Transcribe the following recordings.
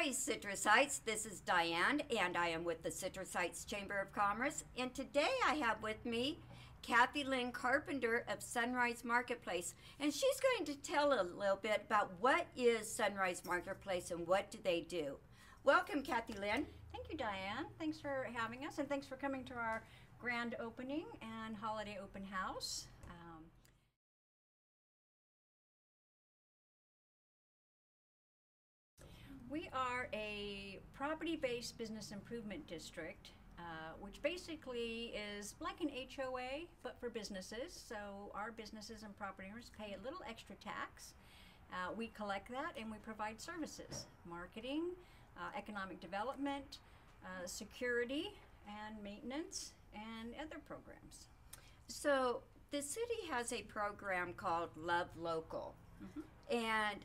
Hi, Citrus Heights. This is Diane, and I am with the Citrus Heights Chamber of Commerce. And today I have with me Kathy Lynn Carpenter of Sunrise Marketplace, and she's going to tell a little bit about what is Sunrise Marketplace and what do they do. Welcome, Kathy Lynn. Thank you, Diane. Thanks for having us, and thanks for coming to our grand opening and holiday open house. We are a property-based business improvement district, uh, which basically is like an HOA, but for businesses. So our businesses and property owners pay a little extra tax. Uh, we collect that and we provide services, marketing, uh, economic development, uh, security and maintenance, and other programs. So the city has a program called Love Local, and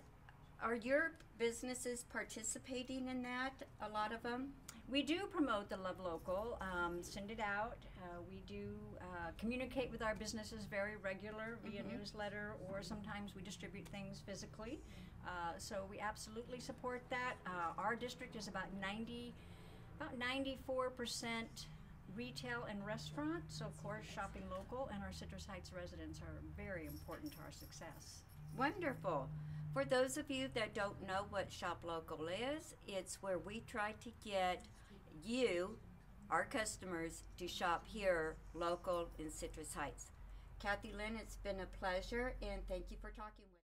are your businesses participating in that? A lot of them. We do promote the Love Local, um, send it out. Uh, we do uh, communicate with our businesses very regular via newsletter, or sometimes we distribute things physically. Uh, so we absolutely support that. Uh, our district is about 90, about 94 percent retail and restaurant. So of course, shopping local, and our Citrus Heights residents are very important to our success. Wonderful. For those of you that don't know what Shop Local is, it's where we try to get you, our customers, to shop here local in Citrus Heights. Kathy Lynn, it's been a pleasure and thank you for talking with.